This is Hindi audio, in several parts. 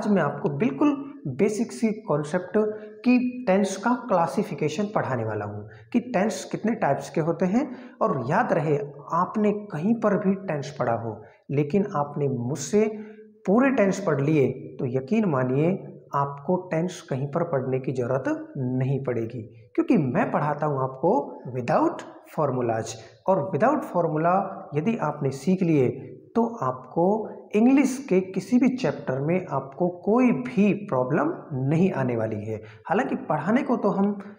आज मैं आपको बिल्कुल बेसिक सी कॉन्सेप्ट की टेंस का क्लासिफिकेशन पढ़ाने वाला हूँ कि टेंस कितने टाइप्स के होते हैं और याद रहे, आपने कहीं पर भी टेंस पढ़ा हो, लेकिन आपने मुझसे पूरे टेंस पढ़ लिए तो यकीन मानिए आपको टेंस कहीं पर पढ़ने की ज़रूरत नहीं पड़ेगी। क्योंकि मैं पढ़ाता हूँ आपको विदाउट फार्मूलाज और विदाउट फार्मूला यदि आपने सीख लिए तो आपको इंग्लिश के किसी भी चैप्टर में आपको कोई भी प्रॉब्लम नहीं आने वाली है। हालाँकि पढ़ाने को तो हम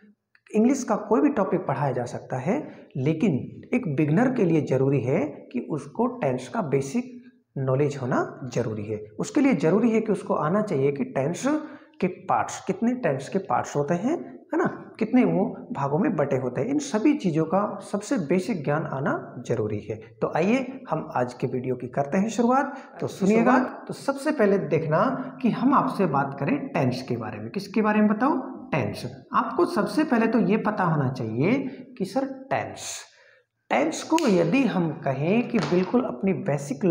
इंग्लिश का कोई भी टॉपिक पढ़ाया जा सकता है, लेकिन एक बिगनर के लिए ज़रूरी है कि उसको टेंस का बेसिक नॉलेज होना ज़रूरी है। उसके लिए ज़रूरी है कि उसको आना चाहिए कि टेंस के पार्ट्स, कितने टेंस के पार्ट्स होते हैं, है ना? कितने वो भागों में बटे होते हैं। इन सभी चीज़ों का सबसे बेसिक ज्ञान आना ज़रूरी है। तो आइए हम आज के वीडियो की करते हैं शुरुआत। तो सुनिएगा। तो सबसे पहले देखना कि हम आपसे बात करें टेंस के बारे में। किसके बारे में बताओ टेंस। आपको सबसे पहले तो ये पता होना चाहिए कि सर टेंस। टेंस को यदि हम कहें कि बिल्कुल अपनी बेसिक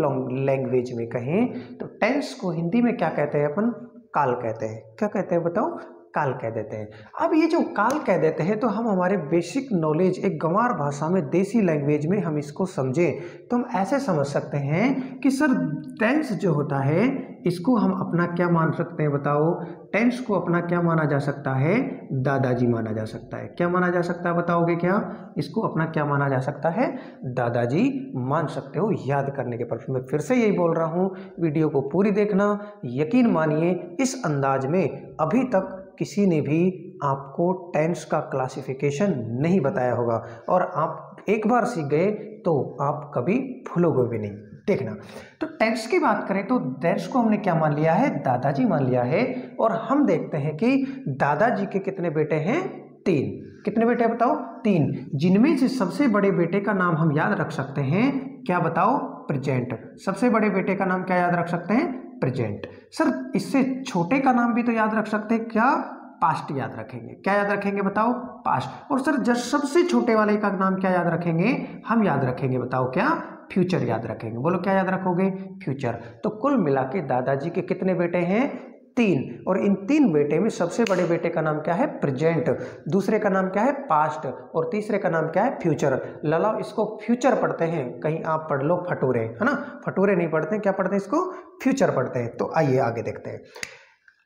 लैंग्वेज में कहें तो टेंस को हिंदी में क्या कहते हैं अपन? काल कहते हैं। क्या कहते हैं बताओ? काल कह देते हैं। अब ये जो काल कह देते हैं तो हम हमारे बेसिक नॉलेज एक गंवार भाषा में देसी लैंग्वेज में हम इसको समझें। तो हम ऐसे समझ सकते हैं कि सर टेंस जो होता है, इसको हम अपना क्या मान सकते हैं बताओ? टेंस को अपना क्या माना जा सकता है? दादाजी माना जा सकता है। क्या माना जा सकता है बताओगे क्या? इसको अपना क्या माना जा सकता है? दादाजी मान सकते हो, याद करने के पर मैं। फिर से यही बोल रहा हूँ, वीडियो को पूरी देखना। यकीन मानिए, इस अंदाज में अभी तक किसी ने भी आपको टेंस का क्लासिफिकेशन नहीं बताया होगा। और आप एक बार सीख गए तो आप कभी भूलोगे भी नहीं। देखना तो टेंस की बात करें तो टेंस को हमने क्या मान लिया है? दादाजी मान लिया है। और हम देखते हैं कि दादाजी के कितने बेटे हैं? तीन। कितने बेटे बताओ? तीन। जिनमें से सबसे बड़े बेटे का नाम हम याद रख सकते हैं, क्या बताओ? प्रेजेंट सबसे बड़े बेटे का नाम क्या याद रख सकते हैं? प्रेजेंट। सर, इससे छोटे का नाम भी तो याद रख सकते हैं। क्या? पास्ट याद रखेंगे। क्या याद रखेंगे बताओ? पास्ट। और सर, जब सबसे छोटे वाले का नाम क्या याद रखेंगे? हम याद रखेंगे, बताओ क्या? फ्यूचर याद रखेंगे। बोलो, क्या याद रखोगे? फ्यूचर। तो कुल मिला के दादाजी के कितने बेटे हैं? तीन, और इन तीन बेटे में सबसे बड़े बेटे का नाम क्या है? प्रेजेंट। दूसरे का नाम क्या है? पास्ट। और तीसरे का नाम क्या है? फ्यूचर। ललाओ इसको फ्यूचर पढ़ते हैं। कहीं आप पढ़ लो, फटूरे, है ना? फटूरे नहीं पढ़ते, क्या पढ़ते हैं इसको? फ्यूचर पढ़ते हैं। तो आइए आगे देखते हैं।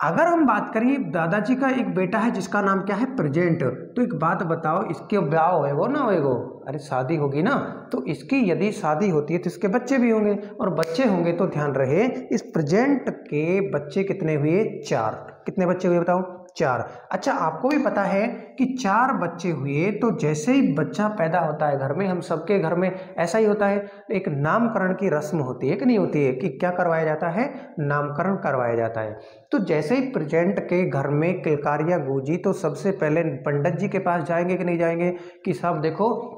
अगर हम बात करें, दादाजी का एक बेटा है जिसका नाम क्या है? प्रेजेंट। तो एक बात बताओ, इसके ब्याह होएगो ना होएगो अरे, शादी होगी ना? तो इसकी यदि शादी होती है तो इसके बच्चे भी होंगे। और बच्चे होंगे तो ध्यान रहे, इस प्रेजेंट के बच्चे कितने हुए? चार। कितने बच्चे हुए बताओ? चार। अच्छा आपको भी पता है कि चार बच्चे हुए तो जैसे ही बच्चा पैदा होता है घर में, हम सबके घर में ऐसा ही होता है। एक नामकरण की रस्म होती है कि नहीं होती है? कि क्या करवाया जाता है? नामकरण करवाया जाता है। तो जैसे ही प्रेजेंट के घर में किलकारियाँ गूंजी तो सबसे पहले पंडित जी के पास जाएँगे कि नहीं जाएँगे? कि साहब, देखो,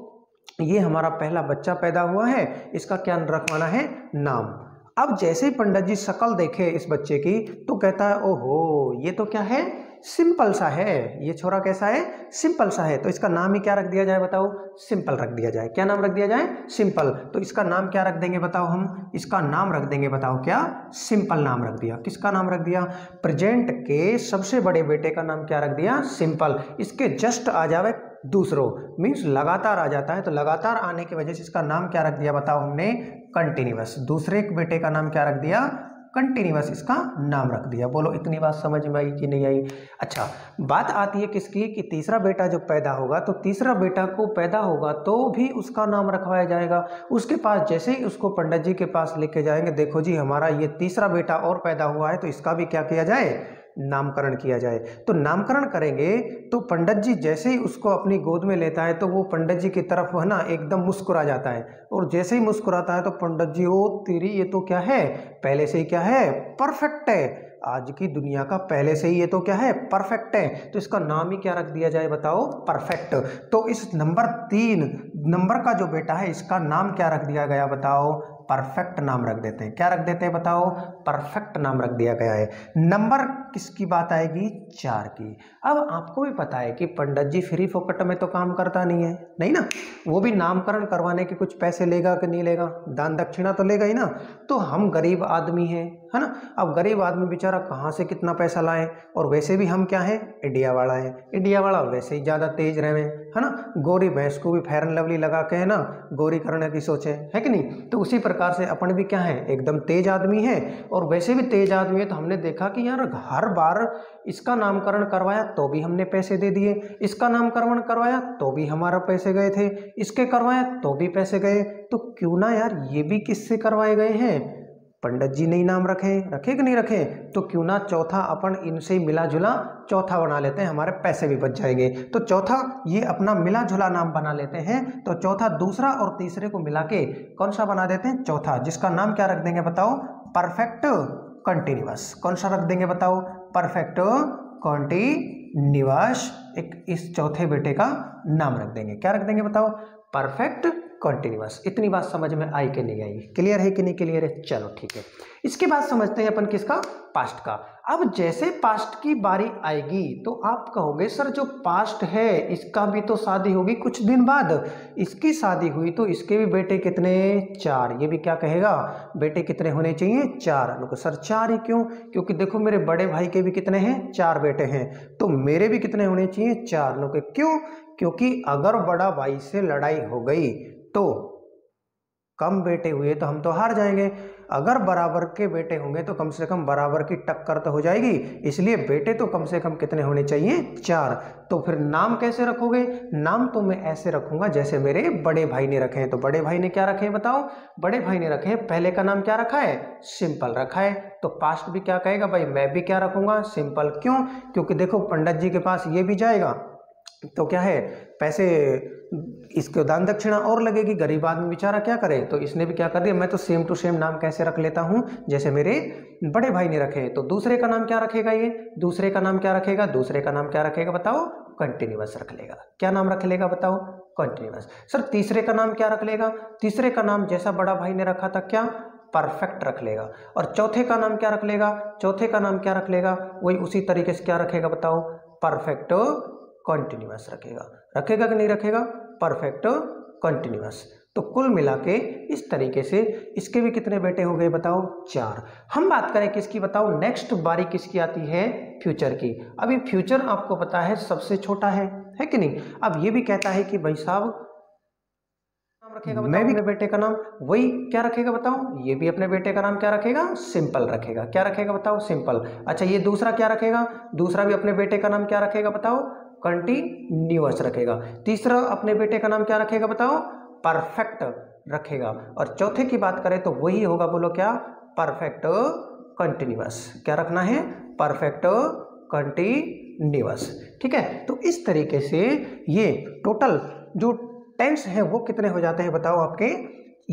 ये हमारा पहला बच्चा पैदा हुआ है, इसका क्या रखवाना है? नाम। अब जैसे ही पंडित जी शकल देखे इस बच्चे की तो कहता है, ओहो, ये तो क्या है? सिंपल सा है। ये छोरा कैसा है? सिंपल सा है। तो इसका नाम ही क्या रख दिया जाए बताओ? सिंपल रख दिया जाए। क्या नाम रख दिया जाए? सिंपल। तो इसका नाम क्या रख देंगे बताओ हम? इसका नाम रख देंगे बताओ क्या? सिंपल नाम रख दिया। किसका नाम रख दिया? प्रेजेंट के सबसे बड़े बेटे का नाम क्या रख दिया? सिंपल। इसके जस्ट आ जावे दूसरों। मीन्स लगातार आ जाता है। तो लगातार आने की वजह से इसका नाम क्या रख दिया बताओ हमने? कंटिन्यूस दूसरे बेटे का नाम क्या रख दिया? कंटिन्यूस इसका नाम रख दिया। बोलो, इतनी बात समझ में आई कि नहीं आई? अच्छा बात आती है किसकी? कि तीसरा बेटा जब पैदा होगा तो तीसरा बेटा को पैदा होगा तो भी उसका नाम रखवाया जाएगा। उसके पास, जैसे ही उसको पंडित जी के पास लेके जाएँगे, देखो जी, हमारा ये तीसरा बेटा और पैदा हुआ है तो इसका भी क्या किया जाए? नामकरण किया जाए। तो नामकरण करेंगे तो पंडित जी जैसे ही उसको अपनी गोद में लेता है तो वो पंडित जी की तरफ़, है ना, एकदम मुस्कुरा जाता है। और जैसे ही मुस्कुराता है तो पंडित जी, ओ, तेरी ये तो क्या है? पहले से ही क्या है? परफेक्ट है। आज की दुनिया का पहले से ही ये तो क्या है? परफेक्ट है। तो इसका नाम ही क्या रख दिया जाए बताओ? परफेक्ट। तो इस नंबर तीन, नंबर का जो बेटा है, इसका नाम क्या रख दिया गया बताओ? परफेक्ट नाम रख देते हैं। क्या रख देते हैं बताओ? परफेक्ट नाम रख दिया गया है। नंबर किसकी बात आएगी? चार की। अब आपको भी पता है कि पंडित जी फ्री फोकट में तो काम करता नहीं है, नहीं ना? वो भी नामकरण करवाने के कुछ पैसे लेगा कि नहीं लेगा? दान दक्षिणा तो लेगा ही ना? तो हम गरीब आदमी हैं, है ना? अब गरीब आदमी बेचारा कहाँ से कितना पैसा लाए? और वैसे भी हम क्या हैं? इंडिया वाला है। इंडिया वाला वैसे ही ज़्यादा तेज रहे, है ना? गोरी भैंस को भी फेरन लवली लगा के, है ना? गोरी करने की सोचे है कि नहीं? तो उसी प्रकार से अपन भी क्या है? एकदम तेज आदमी है। और वैसे भी तेज आदमी है तो हमने देखा कि यार हर बार इसका नामकरण करवाया तो भी हमने पैसे दे दिए। इसका नामकरण करवाया तो भी हमारा पैसे गए थे। इसके करवाया तो भी पैसे गए। तो क्यों ना यार ये भी किससे करवाए गए हैं? पंडित जी नहीं नाम रखे रखे कि नहीं रखे? तो क्यों ना चौथा अपन इनसे मिला जुला चौथा बना लेते हैं, हमारे पैसे भी बच जाएँगे। तो चौथा, ये अपना मिला जुला नाम बना लेते हैं। तो चौथा दूसरा और तीसरे को मिला के कौन सा बना देते हैं? चौथा, जिसका नाम क्या रख देंगे बताओ? परफेक्ट कंटिन्यूस कौन सा रख देंगे बताओ? परफेक्ट कॉन्टिन्यूस एक इस चौथे बेटे का नाम रख देंगे। क्या रख देंगे बताओ? परफेक्ट कॉन्टिन्यूस इतनी बात समझ में आई कि नहीं आई? क्लियर है कि नहीं क्लियर है? चलो ठीक है। इसके बाद समझते हैं अपन किसका? पास्ट का। अब जैसे पास्ट की बारी आएगी तो आप कहोगे, सर, जो पास्ट है, इसका भी तो शादी होगी कुछ दिन बाद। इसकी शादी हुई तो इसके भी बेटे कितने? चार। ये भी क्या कहेगा? बेटे कितने होने चाहिए? चार। लोग सर, चार ही क्यों? क्योंकि देखो, मेरे बड़े भाई के भी कितने हैं? चार बेटे हैं। तो मेरे भी कितने होने चाहिए? चार। लोग क्यों? क्योंकि अगर बड़ा भाई से लड़ाई हो गई तो कम बेटे हुए तो हम तो हार जाएँगे। अगर बराबर के बेटे होंगे तो कम से कम बराबर की टक्कर तो हो जाएगी। इसलिए बेटे तो कम से कम कितने होने चाहिए? चार। तो फिर नाम कैसे रखोगे? नाम तो मैं ऐसे रखूँगा जैसे मेरे बड़े भाई ने रखे हैं। तो बड़े भाई ने क्या रखे हैं बताओ? बड़े भाई ने रखे हैं। पहले का नाम क्या रखा है? सिंपल रखा है। तो पास्ट भी क्या कहेगा? भाई मैं भी क्या रखूँगा? सिंपल। क्यों? क्योंकि देखो पंडित जी के पास ये भी जाएगा। तो क्या है? पैसे, इसके दान दक्षिणा और लगेगी। गरीब आदमी बेचारा क्या करे? तो इसने भी क्या कर दिया, मैं तो सेम टू सेम नाम कैसे रख लेता हूँ? जैसे मेरे बड़े भाई ने रखे तो दूसरे का नाम क्या रखेगा ये? दूसरे का नाम क्या रखेगा? दूसरे का नाम क्या रखेगा? बताओ कंटिन्यूस रख लेगा। क्या नाम रख लेगा बताओ? कंटिन्यूस सर, तीसरे का नाम क्या रख लेगा? तीसरे का नाम जैसा बड़ा भाई ने रखा था क्या? परफेक्ट रख लेगा। और चौथे का नाम क्या रख लेगा? चौथे का नाम क्या रख लेगा? वही उसी तरीके से क्या रखेगा बताओ? परफेक्ट कॉन्टिन्यूस रखेगा। रखेगा कि नहीं रखेगा? परफेक्ट कॉन्टिन्यूस तो कुल मिला के इस तरीके से इसके भी कितने बेटे हो गए बताओ? चार। हम बात करें किसकी बताओ? नेक्स्ट बारी किसकी आती है? फ्यूचर की। अभी फ्यूचर आपको पता है सबसे छोटा है। है कि नहीं? अब ये भी कहता है कि भाई साहब रखेगा मैं भी अपने बेटे का नाम। वही क्या रखेगा बताओ? ये भी अपने बेटे का नाम क्या रखेगा? सिंपल रखेगा। क्या रखेगा बताओ? सिंपल अच्छा ये दूसरा क्या रखेगा? दूसरा भी अपने बेटे का नाम क्या रखेगा बताओ? कंटिन्यूअस रखेगा। तीसरा अपने बेटे का नाम क्या रखेगा बताओ? परफेक्ट रखेगा। और चौथे की बात करें तो वही होगा, बोलो क्या? परफेक्ट कंटिन्यूअस क्या रखना है? परफेक्ट कंटिन्यूअस ठीक है? तो इस तरीके से ये टोटल जो टेंस है वो कितने हो जाते हैं बताओ आपके?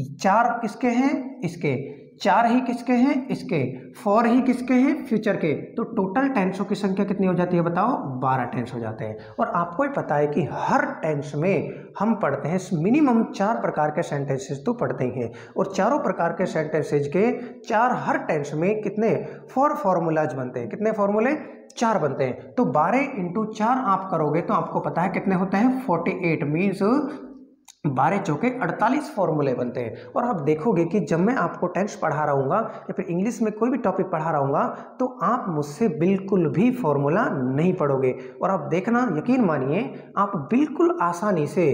चार किसके हैं? इसके। चार ही किसके हैं? इसके। फोर ही किसके हैं? फ्यूचर के। तो टोटल टेंसों की संख्या कितनी हो जाती है बताओ? बारह टेंस हो जाते हैं। और आपको ही पता है कि हर टेंस में हम पढ़ते हैं मिनिमम चार प्रकार के सेंटेंसेस तो पढ़ते ही हैं। और चारों प्रकार के सेंटेंसेज के चार हर टेंस में कितने? फोर फॉर्मूलाज बनते हैं। कितने फॉर्मूले चार बनते हैं। तो बारह इंटू चार आप करोगे तो आपको पता है कितने होते हैं? फोर्टी एट मीन्स बारह चौके अड़तालीस फॉर्मूले बनते हैं। और आप देखोगे कि जब मैं आपको टेंस पढ़ा रहूँगा या फिर इंग्लिश में कोई भी टॉपिक पढ़ा रहूँगा तो आप मुझसे बिल्कुल भी फॉर्मूला नहीं पढ़ोगे। और आप देखना, यकीन मानिए, आप बिल्कुल आसानी से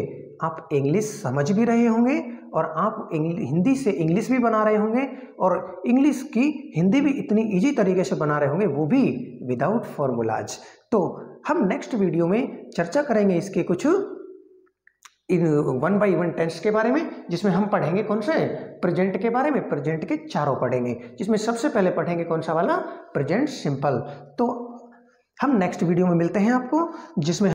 आप इंग्लिश समझ भी रहे होंगे और आप हिंदी से इंग्लिश भी बना रहे होंगे और इंग्लिश की हिंदी भी इतनी ईजी तरीके से बना रहे होंगे, वो भी विदाउट फॉर्मूलाज तो हम नेक्स्ट वीडियो में चर्चा करेंगे इसके कुछ इन वन बाई वन टेंस के बारे में, जिसमें हम पढ़ेंगे कौन से? प्रेजेंट के बारे में। प्रेजेंट के चारों पढ़ेंगे। जिसमें सबसे पहले पढ़ेंगे कौन सा वाला? Present simple. तो हम नेक्स्ट वीडियो में मिलते हैं आपको, जिसमें